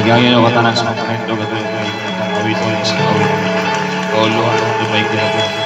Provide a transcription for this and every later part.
Nagyangin ako tanan sa mga kanendo ka tayo kay awit o sa awit. Olo, ba yung ginagawa?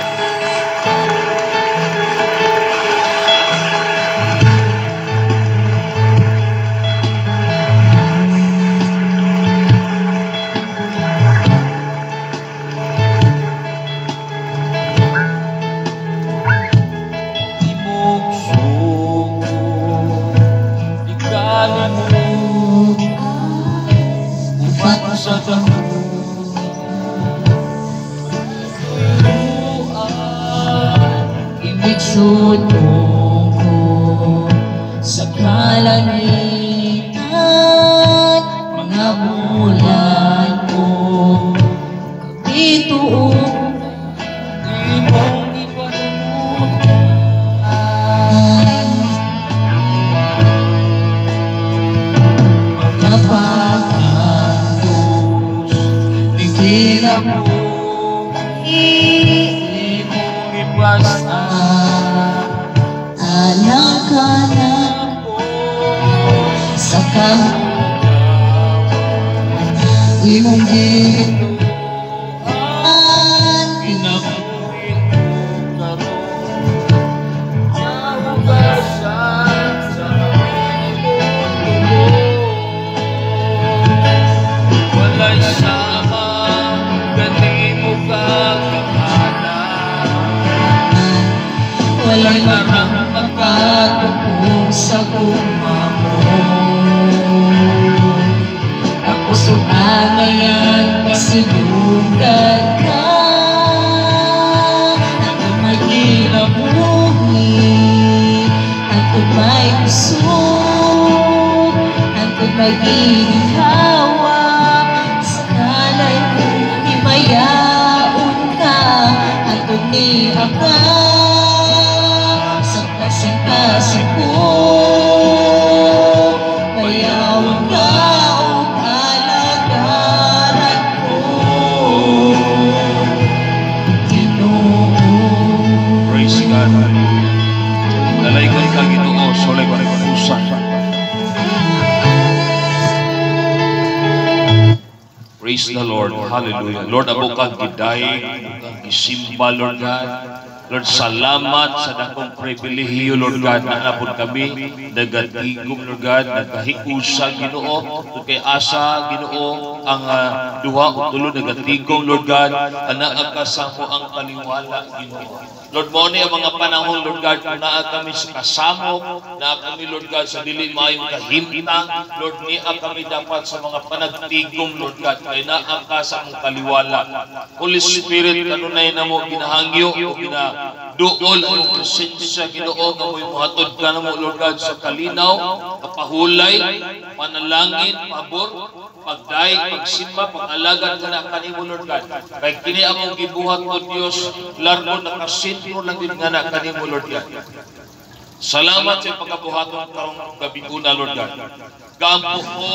Ibigsun mo ko sa kalangitan Mga bulan mo. Dito Di mong ipalimutan Mga pagkatos Bigila mo Di mong ipasa Alam ka na Sa kamay Imong ginuan sa kumamo Ako sumangayan, masilugan ka. Ako may kinabuhi Ako may gusto Ako may ginhawa Sa kalay ko himayaon ka Ako ni Aka Lord. Hallelujah. Lord, abo kang giday, isimba, Lord God. Lord, salamat sa dakong pribilehiyo, Lord God, na napod kami, nagatigom, Lord God, nagahiusa, Ginoo, kay asa, Ginoo, ang ah, duha o tulo nagatigom, Lord God, anak kasamo ang kaliwala, Ginoo. Lord, mo ni ang mga panahon, Lord God, naa kami sa kasamo, naa kami, Lord God, sa dili mayong kahimtang, Lord, niya kami dapat sa mga panagtigom, Lord God, kay naa ka sa among kaliwala. Holy Spirit, kanunay na mo ginahangyo o ginaduol ang presensya, Ginoo, nga mo yung hatod ka na mo, Lord God, sa kalinaw, kapahulay, panalangin, pabor, pagdaig, pagsimba, pag-alagad ka na kanimo, Lord God. Kay kini among gibuhat mo, Dios, largo nakasintro lang din nga na kanimo, Lord God. Salamat sa pagkabuhaton karong gabi una, Lord God. Gaampo ko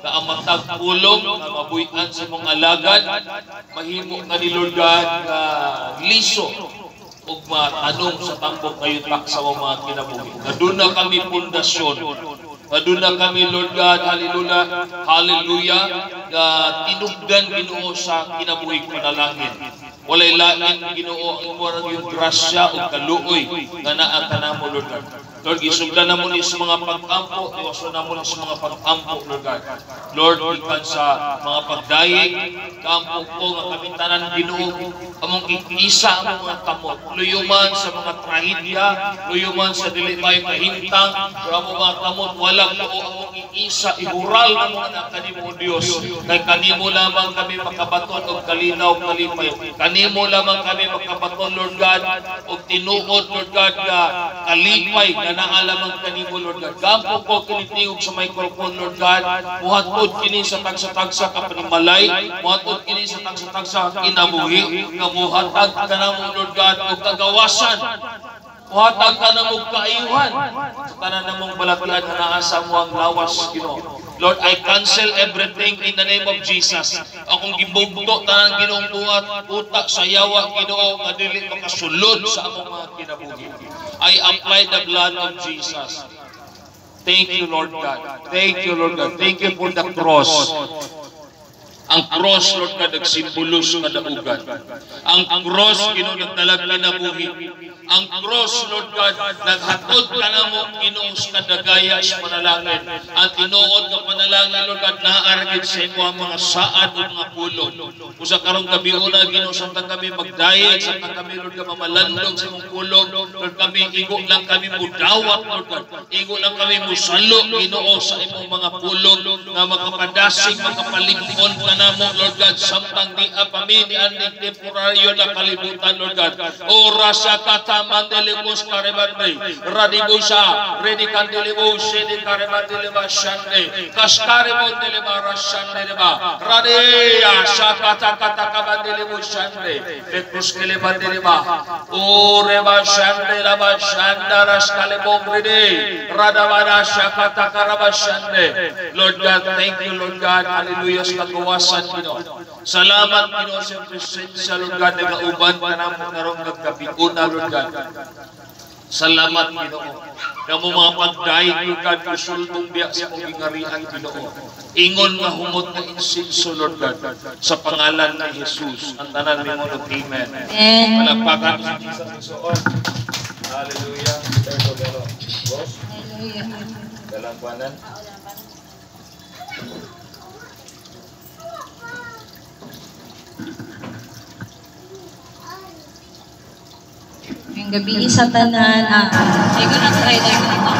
na ang matagpulong na mabuhian sa mong alagad, mahimo ka ni Lord God na liso ug matanong sa tambok kayo tak sa mga kinabuhi. Na doon na kami pundasyon Aduna kami, Lord God, hallelujah, hallelujah, na tinugdan ginoo sa kinabuhi ko na langit. Walay lain ginoo ang murag yung grasya o kaluoy nga naa ka namo, Lord. Lord, gisugdan na mo ni sa mga pag-ampo, iwaso na mo sa mga pag-ampo, Lord God. Lord, ikan sa mga pagdayeg, kampo ko nga kamintanan ginoo, among ikisa ang mga kamot, luyuman sa mga trahedya, luyuman sa dili may kahintang, pero ang mga kamot, wala ko among iisa, ihural ang mga anak kanimo, Diyos. Kay kanimo lamang kami makabaton og kalinaw, kalipay. Kanimo lamang kami makabaton, Lord God, og tinuod, Lord God, nga kalipay, nga naalamang kanimo, Lord God. Gampo ko kinitiog sa microphone, Lord God, muhatod kini sa tagsa-tagsa ka panimalay, muhatod kini sa tagsa-tagsa kinabuhi, nga muhatag ka na mo, Lord God, og kagawasan, Muhatag ka na mong kaayuhan. Sa tanan na mong balatian na naasa mo ang lawas, Ginoo. Lord, I cancel everything in the name of Jesus. Akong gibugto tanang Ginoong buhat, utak sa yawa, Ginoo, nga dili makasulod sa among mga kinabuhi. I apply the blood of Jesus. Thank you, Lord God. Thank you, Lord God. Thank you for the cross. Ang cross, Lord God, nagsimbolos kadaugan. Ang cross, Ginoo, nagtalag kinabuhi. Ang cross, Lord God, naghatod ka na mo, Ginoo, sa kadagaya sa panalangin. At tinuod ka panalangin, Lord God, naaragid sa imo ang mga saad o mga pulong. Kung sa karong gabi una, Ginoo, sa kami magdayag, sa kami, Lord God, mamalandog sa imong pulong. Lord, kami, igo lang kami mudawat, Lord God. Igo lang kami musalo, Ginoo, sa imong mga pulong nga makapadasig, makapalingkon ka na mo, Lord God, samtang di apami ni aning temporaryo na kalibutan, Lord God. Oras sa kataman delibus karebande, radibusa, redi kandelibus, redi karebandeliba shande, kaskaribon delibara shande deba, radia, sa kata kata kabandelibus shande, lekus kelebandeliba, o reba shande laba shandaras kalebong rede, radabada shakata karabashande. Lord God, thank you, Lord God. Hallelujah sa kagawasan, Ginoo. Salamat, Ginoo, sa presensya, Lord God, nagauban ka na mo karong nagkabiuna, Lord God. Salamat, Ginoo. Kamo mga pagdaig, Lord God, kusultong biya sa mong ingarihan, Ginoo. Ingon nga humot na insinso, Lord God, sa pangalan ni Jesus. Ang tanan mo, Amen. Amen. Palagpakan sa Jesus. Hallelujah. Boss, Hallelujah. dalang panan. Ngayong gabi sa tanan, ah, Digo na to, ay, digo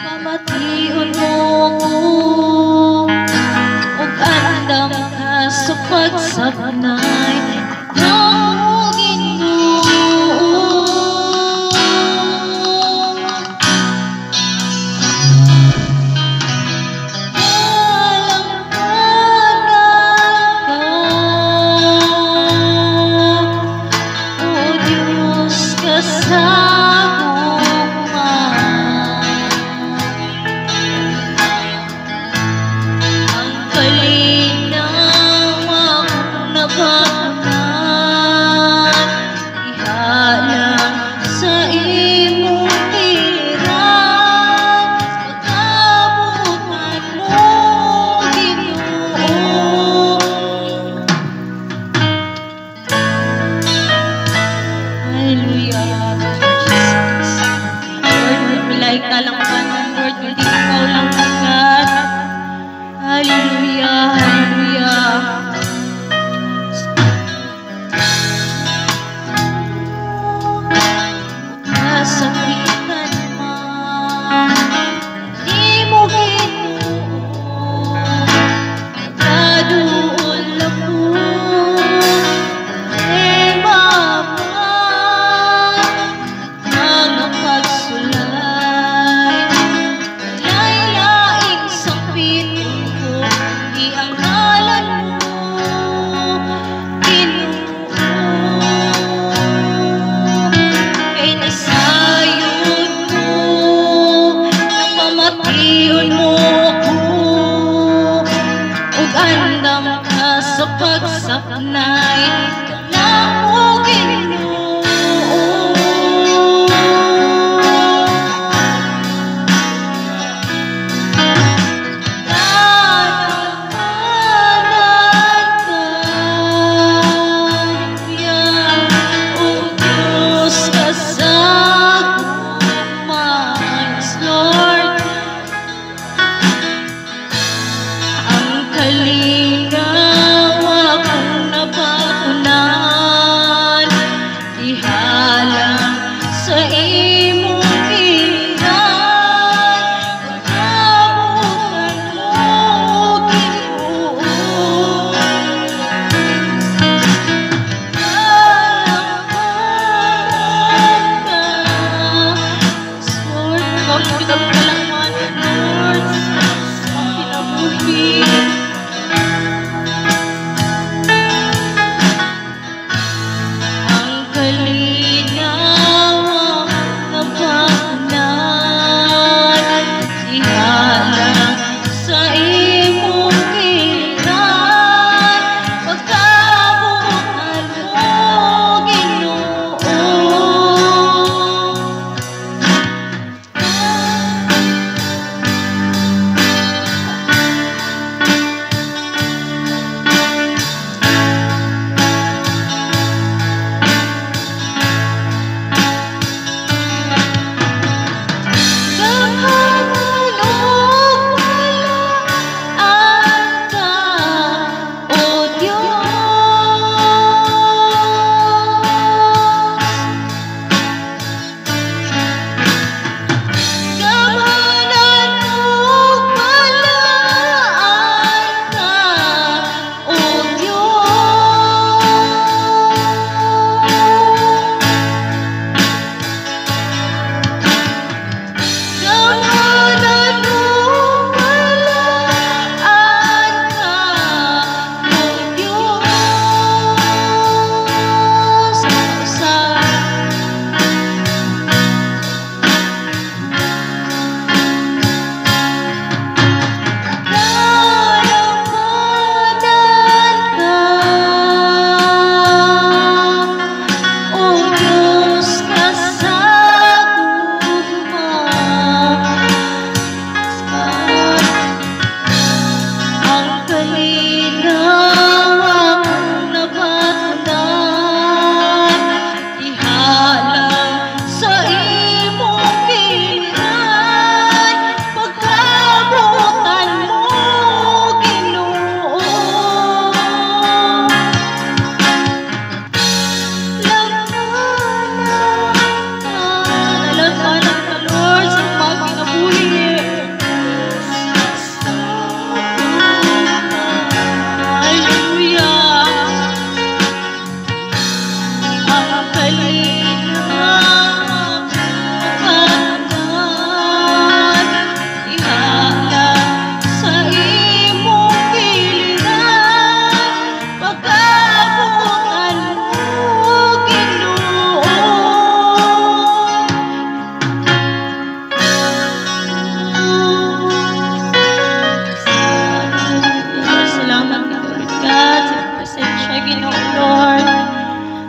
Panginoon Lord.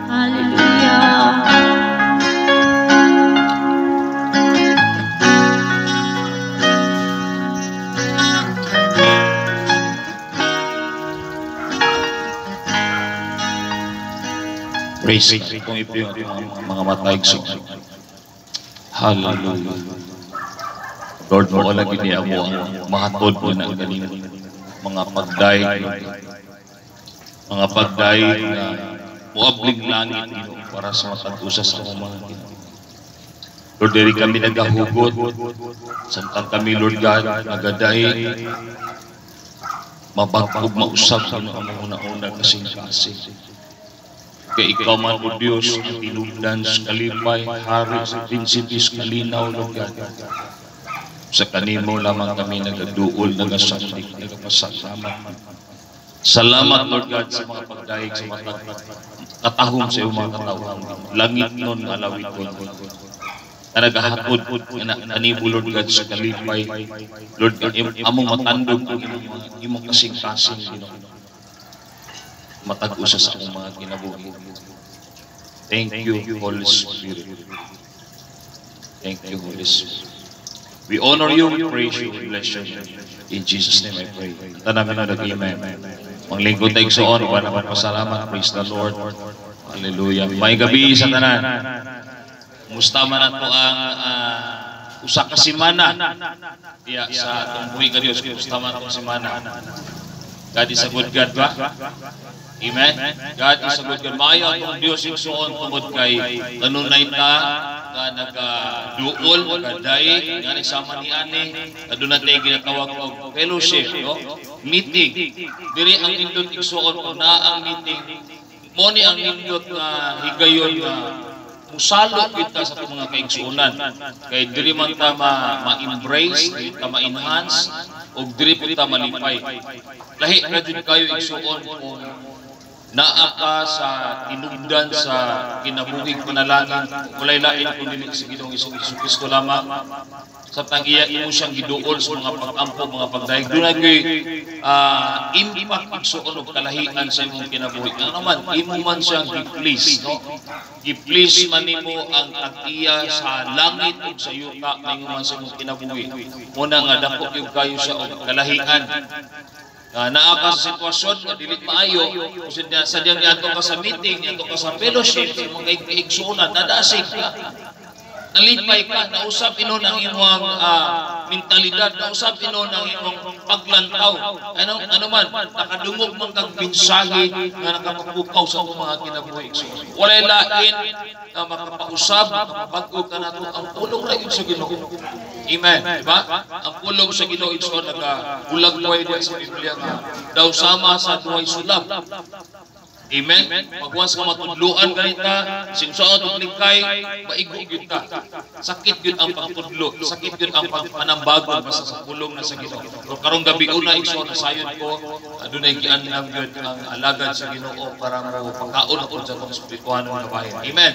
Hallelujah. Praise God. Kung ito yung mga, mga matay ko. Hallelujah. Lord, mo wala gini ako ang mahatod na galing mga pagday, mga pagday na muabling langit Ginoo, para sa makatusas sa mga. Lord, diri kami nagahugot. Samtang kami, Lord God, nagaday, mabagpog, mausap sa mga una-una kasing-kasing. Kaya ikaw man o Diyos, tinugdan sa kalipay, hari sa prinsipis kalinaw, Lord God. Sa kanimo lamang kami nagaduol, nagasandik, nagapasalamat. Salamat, Lord God, sa mga pagdaig sa mga katahong sa iyong mga katawang. Langit nun, alawit ko. Na nagahatod, na kanimo, Lord God, sa kalipay. Lord God, among matandog, imong, imong kasing-kasing, matag-usa sa akong mga kinabuhi. Thank you, Holy Spirit. Thank you, Holy Spirit. We honor you, praise you, bless you. In Jesus' name I pray. Tanamin na nag-amen. Ang lingkod tayo sa on, wala naman pasalamat. Praise the Lord. Hallelujah. May gabi sa tanan. Musta man ato ang uh, usa ka semana. Diya sa atong ka Dios, musta man atong semana. God is a good God ba? Amen? God is a good God. Maayo atong Diyos igsuon tungod kay kanunay ta nga nagaduol, nagaday, nga nagsama ni ani, aduna tay ginatawag og fellowship, no? Meeting. Diri ang nindot igsuon kung na ang meeting. Mo ni ang nindot nga higayon nga musalo kita sa itong mga kaigsuunan. Kay diri man ta ma- ma-embrace, diri ta ma-enhance, o diri po ta malipay. Lahi na din kayo igsuon kung naa ka sa tinugdan sa kinabuhig panalangin, walay lain kung dili sa Ginoong Isus Kristo lamang. Sa tangiya imo siyang giduol sa mga pag-ampo, mga pagdahig. Doon ay uh, impact igsuon og kalahian sa imong kinabuhi. Ano naman, imo man siyang gi-please, no? Gi-please man nimo ang tag-iya sa langit ug sa yuta na imo man sa imong kinabuhi. Muna nga dako yung kayo siya og kalahian. Uh, naa ka sa sitwasyon nga dili maayo. na sadyang niadto ka sa meeting niadto ka sa fellowship sa mga kaigsuonan nadasig ka nalipay ka nausap ino ng imong uh, mentalidad nausap ino ng imong paglantaw ano ano man nakadungog man kag mensahe nga nakapapukaw sa atong mga kinabuhi walay lain na makapausab makapabag-o ka nato ang pulong ra sa Ginoo Amen. Diba? Ang pulong sa Ginoo igsoon naga bulag-buhay diya sa Biblia nga daw sama sa duhay sulab. Amen. Pagwas ka matudluan ganita, sinsuot og likay, maigo gyud ka. Sakit gyud ang pagtudlo, sakit gyud ang pagpanambagon basta sa pulong na sa Ginoo. Pero karong gabi una igsoon na sayon ko, adunay gianlam gyud ang alagad sa Ginoo para mo pagkaon ako sa tong espirituhan nga bayan. Amen.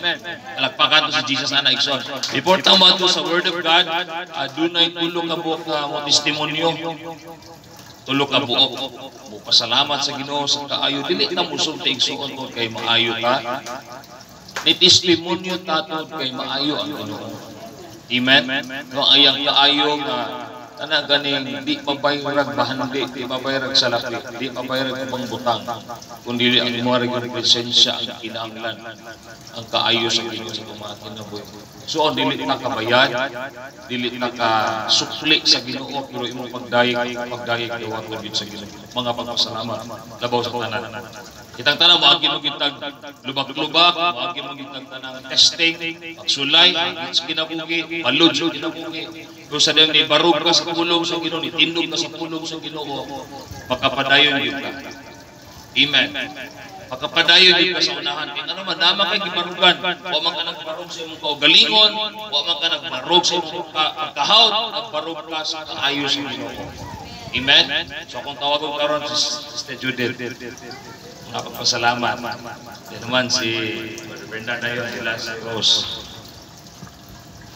Alagpakan to si Jesus ana igsoon. Report ang mo sa word of God, adunay tulo ka buok nga mo testimonyo tulo ka buok. Mo pasalamat sa Ginoo sa kaayo. Dili ta mo sulti ko kay maayo ta. Ni testimonyo tatod kay maayo ang Ginoo. Amen. No ayang kaayo nga ana ganing di mabayrag bahandi di mabayrag salapi di mabayrag ibang butang. Kundi ang mo ring presensya ang kinahanglan ang kaayo sa Ginoo sa mga kinabuhi. So on dili na kabayad dili na ka sa Ginoo pero imong pagdayeg pagdayeg dawat gid sa Ginoo. Mga pagpasalamat labaw sa tanan. Kitang tanan mo mo kitag lubak-lubak, mo kitag tanang testing, pagsulay, kinabuhi, palud sa kinabuhi. Kung sa diyang ni barog ka sa pulong sa Ginoo, ni tindog ka sa pulong sa Ginoo, makapadayon yun ka. Amen. Pagkapadayon yun ka sa unahan. Kaya man, naman kay gibarugan. Wa man ka nagbarog sa imong kaugalingon, wa man ka nagbarog sa imong pagkahawd, nagbarog ka sa kaayo sa Ginoo. Amen? So kung tawag ko karon si Sister Judith, napagpasalamat. Yan naman si Bernard na yun, nila si Rose.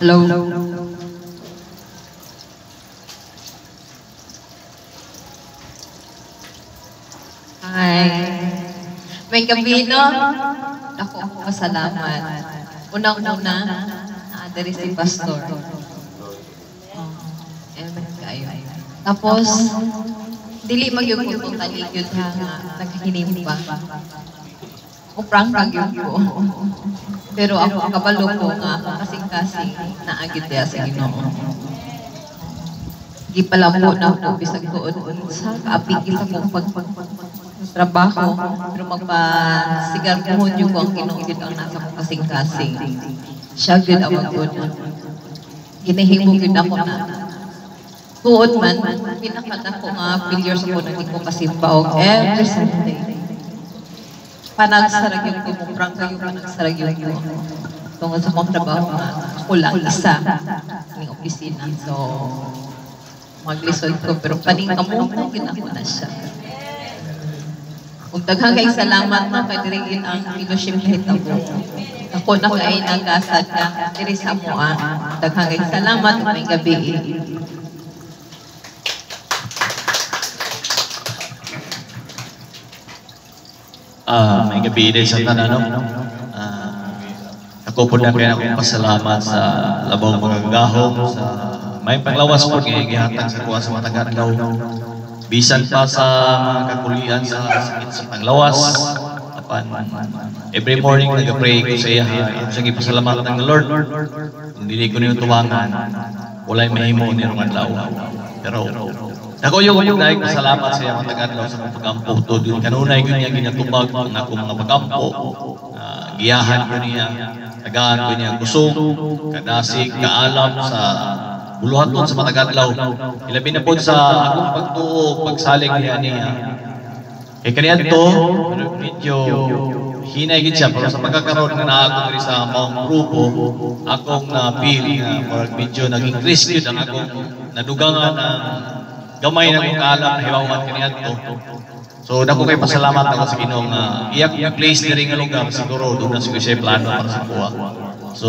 Hello. Hi. May gabi, no? Ako, ako, pasalamat. Unang-una, naadari si Pastor. Oh, amen kayo. Tapos, dili magyug ko itong taligid ha, nga naghihinim pa. O prank prank yun ko. Pero ako, kabalo ko nga, kasing-kasing, naagid kaya sa ginoo. Di pala po na ako bisag tuon sa kaapigil sa kong pag, pag, trabaho pero magpasigar mo yun ko ang nasa kasing-kasing. Siya gud ang magod. Ginahimo gud ako na tuod man, pinakata ko nga failure sa ko naging ko kasimba og every Sunday. Panagsarag yung kumuprang kayo, panagsarag yung ko. Tungkol sa kong trabaho nga, ako lang isa ng opisina. So, maglisod ko, pero kaning kamungkong ginako na siya. Kung daghang kay salamat na kadirigin ang fellowship hitabo. Ako na kay nagasad ka diri sa. Daghang kay salamat may gabi. Ah, may gabi din sa tanan no. Ah, ako po na kaya akong pasalamat sa labaw mga gahom sa may panglawas po kay gihatag sa kuha sa matagat daw. Bisan pa sa kakulian sa sakit sa panglawas. Apan every morning nag-pray ko sa iya. Sige pasalamat ng Lord. Kung dili ko niyo tuwangan, walay mahimo ni rong adlaw. Pero ako yung yung dahil salamat sa iyang tagadlaw sa mga pagampo to din kanunay ko niya ginatubag ang ako mga pagampo Ah, giyahan ko niya tagaan ko niya kusog kadasig kaalam sa buluhaton sa matagadlaw ilabi na po sa akong pagtuo pagsalig niya niya kay kaniya to medyo hinay gid siya. Pero sa pagkakaroon naa ako diri sa maong grupo akong na feel nga murag medyo nag-increase gyud ang akong nadugangan ang gamay na kong kaalam na hiwawan kaniya to So dako kay pasalamat ako sa Ginoo nga iyak i place diri nga lugar. Siguro doon na siguro siya plano para sa kuha. So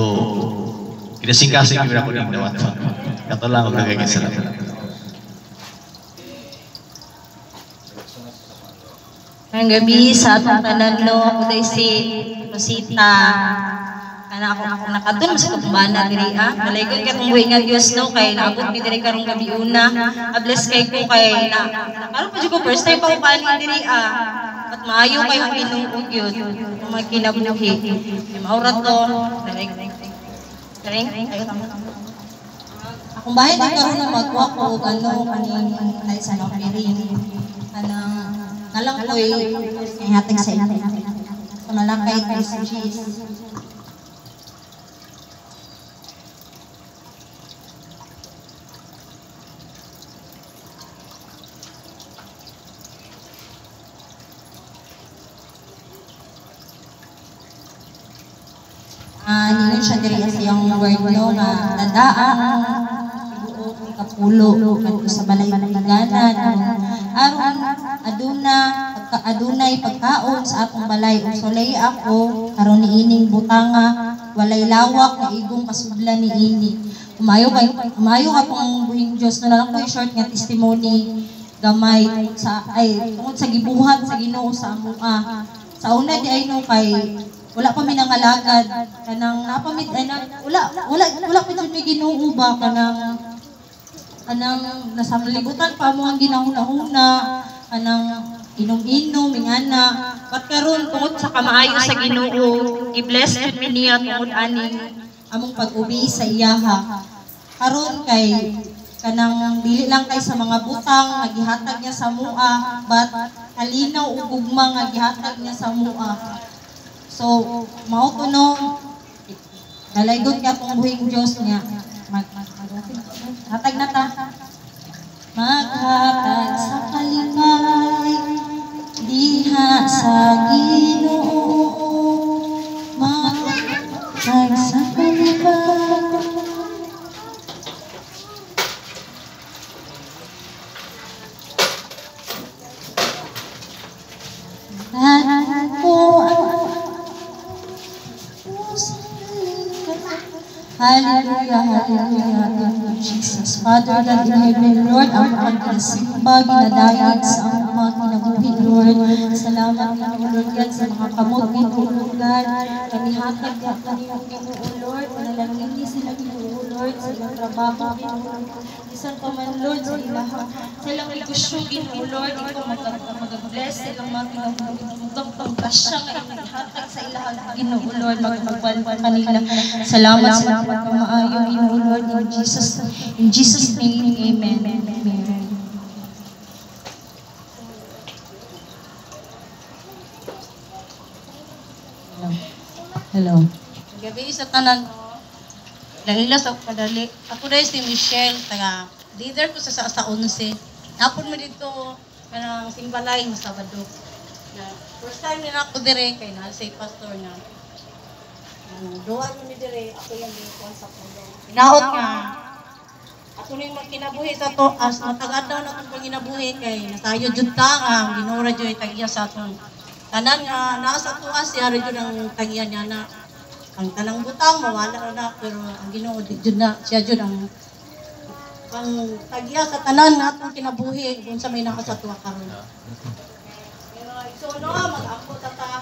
kinasing-kasing gyud ako ning dawat. Kato lang ako kay salamat. Ngayong gabi sa atong tanan lo, ako day si Rosita. Kana ako ako nakadun sa kumbana diri ah. Nalaygon ka tong buhi nga Dios no kay naabot mi diri karong gabi una. A bless kay ko kay na. Karon pa jud ko first time pa ko kani diri ah. At maayo kayo ang inuog yun. Ang mga kinabuhi. Maurat to. Nalaygon. Karing, ayo tama. Akong bahay na karon na magwa ko ano kaning nay sa Napirin. Anang nalang ko'y kay hatag sa inyo. Kumalakay kay si Jesus. Ah, ningon siya diri sa iyang word no nga dadaan kapulo kadto sa balay paliganan aron aduna adunay pagkaon sa akong balay ug sulay ako aron niining butanga walay lawak nga igong pasudlan niini umayo kay umayo ka pong buhing Dios na lang ko short nga testimony gamay sa ay tungod sa gibuhat sa Ginoo sa amoa sa una di ay no kay wala pa mi nangalagad kanang napamit ay na, wala wala wala pa mi Ginoo ba kanang kanang nasa libutan pa mo ang ginahuna-huna kanang inom-inom ingana. Kat karon sa Kamaayo sa Ginoo, i-bless jud mi niya tungod ani. among pag-ubi sa iyaha karon kay kanang dili lang kay sa mga butang nagihatag niya sa mua but kalinaw ug ugma nga gihatag niya sa mua? So mao to no? Nalaygon ka pong buhing Dios niya mag, na ta. Maghatag sa kalimay diha sa kinasimba, ginadayag sa ang mga kinabuhi, Lord. Salamat Lord God sa mga kamot Lord God. Kanihatag ka kanino Lord. Manalangin sila Lord sa mga trabaho Ginoo Lord. Isan pa man Lord sa ilaha. Sa ilang negosyo Lord. Ikaw mag-bless sa ilang mga pinagpagpag pagpasya nga ihatag sa ilaha Ginoo Lord. Magpagpal kanila. Salamat sa mga Ginoo Lord. Jesus, in Jesus name, Amen. Amen. Hello. Gabi sa tanan mo. Dahil sa kadali. Ako dahil si Michelle, taga leader ko sa sa, sa 11. Napon mo dito kanang simbalay mo Sabado. Na first time na ako dire kay na say pastor na ano, duwa mo ni dire ako yung dito sa pulo. Inaot nga ako ning magkinabuhi sa to as matagad daw na itong panginabuhi kay nasayo jud ta nga ginura jud tagiya sa atong tanan nga naa sa tuwa siya rin jud ang tagiya niya na ang tanang butang mawala na na pero ang Ginoo di jud na siya jud ang ang tagiya sa tanan natong kinabuhi kung sa may nakasatwa karon. Pero so no mag-ako ta ta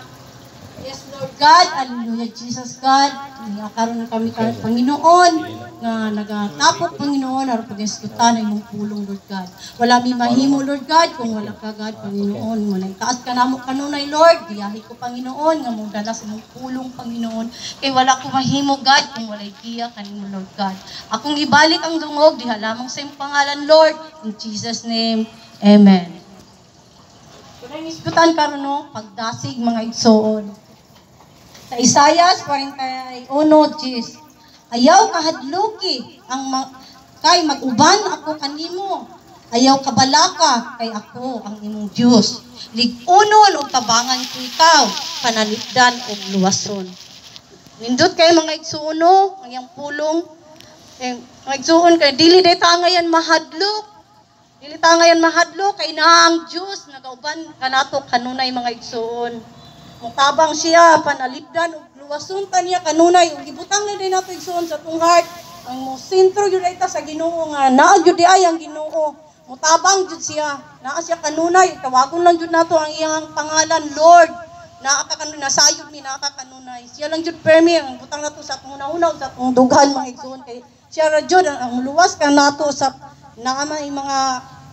Yes, Lord God. Hallelujah, Jesus God. Nakaroon na kami ka, Panginoon, nga nagatapok, Panginoon, aron pag-eskutan ang mong pulong, Lord God. Wala mi mahimo, Lord God, kung wala ka, God, Panginoon. Wala taas ka namo kanunay, Lord. Diyahi ko, Panginoon, nga mong dala sa pulong, Panginoon. Kay wala ko mahimo, God, kung wala giya kanimo, Lord God. Akong ibalik ang dungog, diha lamang sa iyong pangalan, Lord. In Jesus' name, Amen. Kung iskutan karon no, pagdasig mga igsoon. Sa Isayas 41, Jis, Ayaw kahadluki ang ma- kay mag-uban ako kanimo. Ayaw kabalaka kay ako ang imong Dios. Ligunon og tabangan ko ikaw, panalipdan og luwason. Nindot kay mga igsuono, ang iyang pulong. Eh, mga igsuon kay dili day ta ngayon mahadlok. Dili ta ngayon mahadlok kay na ang Dios nagauban kanato kanunay mga igsuon. Mutabang siya, panalipdan, ug luwason ta niya kanunay, ug gibutang na din nato igsoon sa tong heart. Ang mo sentro yun ay sa Ginoo nga naa gyud di ay ang Ginoo. Mutabang jud siya, naa siya kanunay, tawagon lang jud nato ang iyang pangalan, Lord. Naa ka kanunay, nasayod mi naa ka kanunay. Siya lang jud permi ang butang nato sa atong una sa atong dughan mga igsoon kay siya ra jud ang, ang luwas ka nato sa naa man yung mga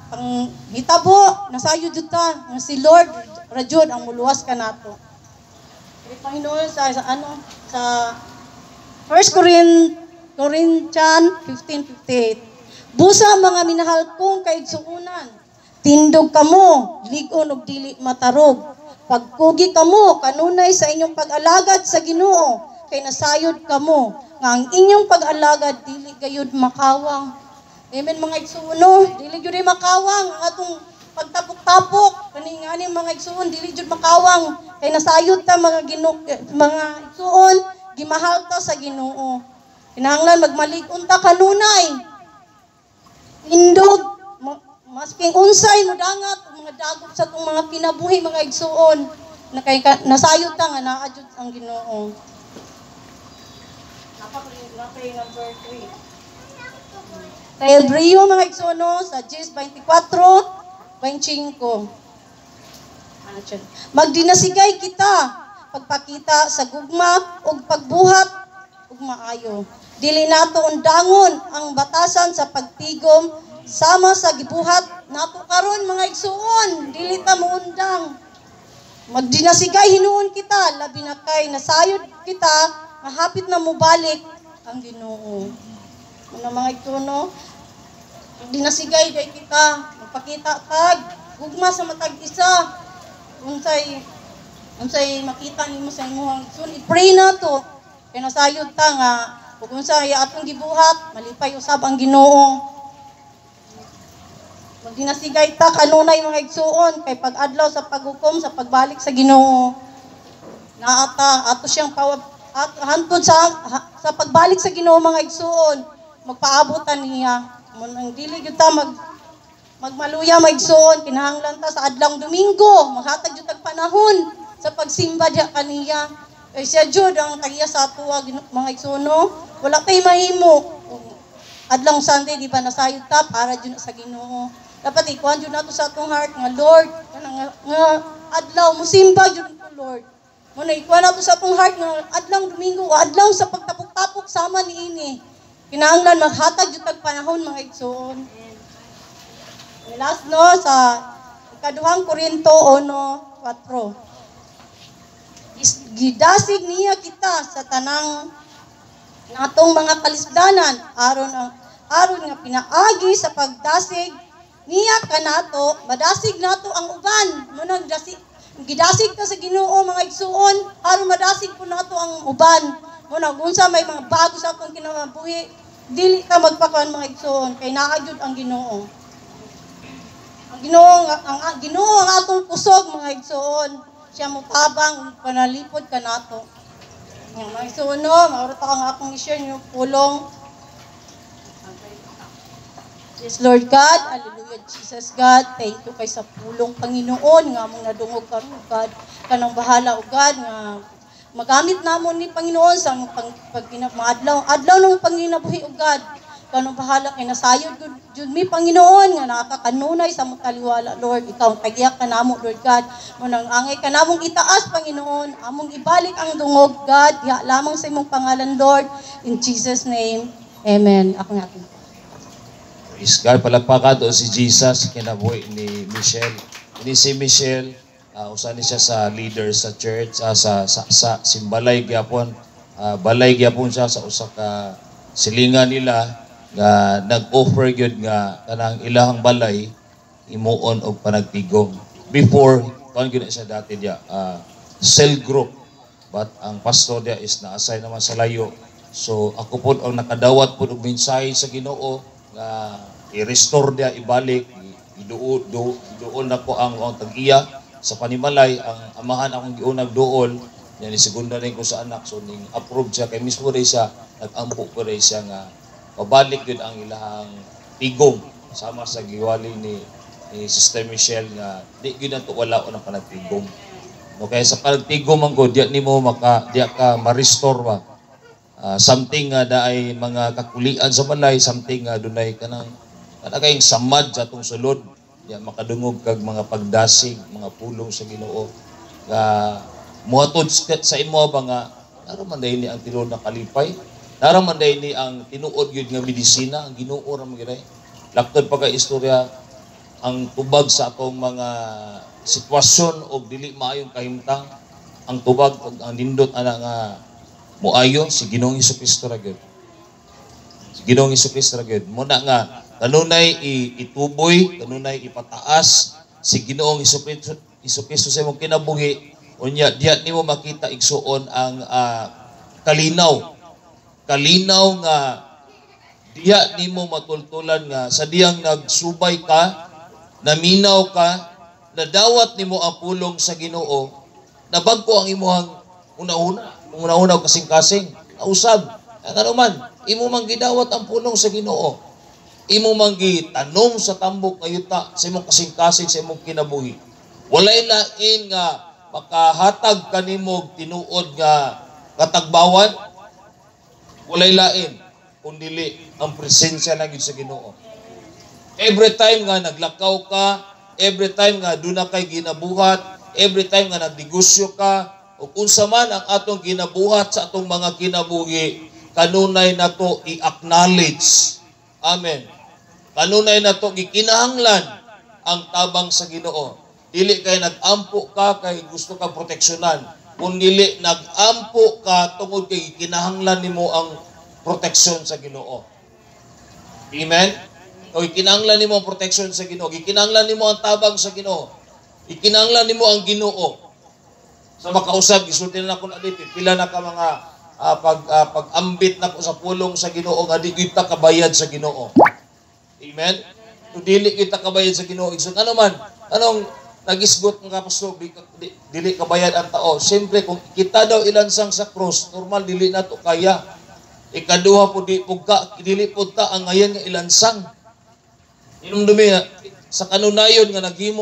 pang hitabo, nasayod ta nga si Lord ra jud ang muluwas ka nato. Panginoon sa, sa ano sa 1 Corin Corinthian 15:58. Busa mga minahal kong kaigsuunan. Tindog kamo, ligon og dili matarog. Pagkugi kamo kanunay sa inyong pag-alagad sa Ginoo, kay nasayod kamo nga ang inyong pag-alagad dili gayud makawang. Amen mga igsuuno, dili gyud makawang ang atong pagtapok-tapok. Kani nga ni mga igsuon dili jud makawang. Kay nasayod ta mga gino eh, mga igsuon gimahal ta sa Ginoo. Kinahanglan magmalig-on ta kanunay indog ma- masking unsay mudangat ang mga dagok sa tong mga kinabuhi mga igsuon. Na kay ka- nasayod ta nga naa jud ang Ginoo. Napakay number 3. Sa Hebreo mga igsono sa Ges 24, 25. Ano? Magdinasigay kita. Pagpakita sa gugma ug pagbuhat. Ug maayo. Dili nato undangon ang batasan sa pagtigom sama sa gibuhat. Nato karon mga igsuon. Dili ta muundang. Magdinasigay hinuon kita. Labi na kay nasayod kita. Mahapit na mubalik ang Ginoo. Ano mga igsuno dinasigay day kita magpakita tag gugma sa matag isa. Unsay unsay makita nimo sa imong sun i-pray na to. Kay nasayod ta nga ug unsay atong gibuhat malipay usab ang Ginoo. Magdinasigay ta kanunay mga igsuon kay pag-adlaw sa paghukom sa pagbalik sa Ginoo. Naata ato siyang pawab at hantod sa sa pagbalik sa Ginoo mga igsuon magpaabotan niya. Mun ang dili gyud ta mag magmaluya maigsoon kinahanglan ta sa adlang Domingo. Maghatag jud tag panahon sa pagsimba diha kaniya. Kay siya jud ang tagiya sa atuwa ginu- mga igsuno wala kay mahimo. Adlang Sunday di ba nasayod ta para jud sa Ginoo. Dapat ikuan jud nato sa atong heart nga Lord kanang nga, adlaw musimba jud ko Lord. Mo na ikuan nato sa atong heart nga adlaw Domingo adlaw sa pagtapok-tapok sama ni ini. Kinahanglan maghatag jud tag panahon mga igsoon last no sa ikaduhang Korinto 1:4 Is- gidasig niya kita sa tanang natong mga kalisdanan. Aron ang aron nga pinaagi sa pagdasig niya kanato madasig nato ang uban. Mo nagdasig gidasig ta sa Ginoo mga igsuon. Aron madasig po nato ang uban. Mo unsa may mga bago sa akong kinabuhi dili ta magpakuan mga igsuon. Kay naa ang Ginoo ang Ginoo nga- ang, ang Ginoo ang atong kusog mga igsuon siya mo tabang panalipod kanato ang mga igsuon no maurot ako nga akong i-share pulong Yes, Lord God. Hallelujah, Jesus God. Thank you kay sa pulong Panginoon nga mong nadungog ka God. Kanang bahala o God nga magamit namon ni Panginoon sa mga pang, pag, mga adlaw, adlaw ng panginabuhi o God. Kanang bahala kay nasayod jud mi Panginoon nga nakakakanunay sa mong taliwala Lord. Ikaw tagiyak ka namo Lord God. Munang angay ka namong itaas Panginoon. Among ibalik ang dungog God. Ya lamang sa imong pangalan Lord. In Jesus name. Amen. Ako nga Praise God. Palagpakan doon si Jesus, kinabuhi ni Michelle. Ini si Michelle, uh, usa ni siya sa leader sa church, ah, sa, sa, sa simbalay gyapon. Ah, balay gyapon siya sa usa ka silingan nila nga nag-offer gyud nga kanang ilahang balay imuon og panagtigom. Before, kaon gyud siya dati dia, ah, cell group. But ang pastor dia is na-assign naman sa layo. So ako po ang nakadawat po og mensahe sa Ginoo nga i-restore dia ibalik iduol do iduol na ko ang ang tag-iya sa panimalay ang amahan akong giunag duol yan ni segunda rin ko sa anak so ning approve siya kay mismo rin siya nag-ampo ko rin siya nga pabalik yun ang ilahang tigom sama sa giwali ni ni Sister Michelle nga di gyud nato wala ko ng panagtigom no kaya sa panagtigom man ko diya nimo maka diya ka ma-restore ba Ah, something nga daay mga kakulian sa balay, something nga dunay kanang kana kayong samad sa atong sulod. Ya makadungog kag mga pagdasig, mga pulong sa Ginoo. Nga muhatod sa imo ba nga naraman dahil ni ang tinuod na kalipay. Naraman dahil ni ang tinuod gyud nga medisina, ang Ginoo ra gyud. Laktod pa kay istorya ang tubag sa atong mga sitwasyon o dili maayong kahimtang ang tubag ug ang nindot ana nga muayo si Ginoong Kristo ra gyud. Si Ginoong Kristo ra gyud. Muna nga kanunay ituboy, kanunay ipataas si Ginoong Kristo sa imong kinabuhi unya diya nimo makita igsuon ang ah, kalinaw. Kalinaw nga diya nimo matultulan nga sa diyang nagsubay ka, naminaw ka, nadawat nimo ang pulong sa Ginoo, nabagko ang imuhang una-una, una-una kasing-kasing, nausab. Ang ano man, imo man gidawat ang pulong sa Ginoo. Imo man gitanong sa tambok nga yuta sa imong kasing-kasing sa imong kinabuhi. Walay lain nga makahatag kanimo tinuod nga katagbawan. Walay lain kundili ang presensya yun sa Ginoo. Every time nga naglakaw ka, every time nga doon na kay ginabuhat, every time nga nagnegosyo ka, o unsa man ang atong ginabuhat sa atong mga kinabuhi, kanunay na to i-acknowledge. Amen. Kanunay na to gikinahanglan ang tabang sa Ginoo. Dili kay nag-ampo ka kay gusto ka proteksyonan. Kung dili nag-ampo ka tungod kay gikinahanglan nimo ang proteksyon sa Ginoo. Amen? O ikinanglan nimo ang protection sa Ginoo. Ikinanglan nimo ang tabang sa Ginoo. Ikinanglan nimo ang Ginoo. Sa makausap, isulti na ako na di, pila na ka mga ah, pag, ah, pag-ambit na ko sa pulong sa Ginoo nga di kita kabayad sa Ginoo. Amen? Kung dili kita kabayad sa Ginoo, igsoon ano man, anong nagisgot ng kapastog, di, di, dili kabayad ang tao. Siyempre, kung kita daw ilansang sa cross, normal, dili na to kaya. Ikaduha po di po ka, dili po ta ang ngayon nga ilansang. Inong sa kanunayon nga naghimo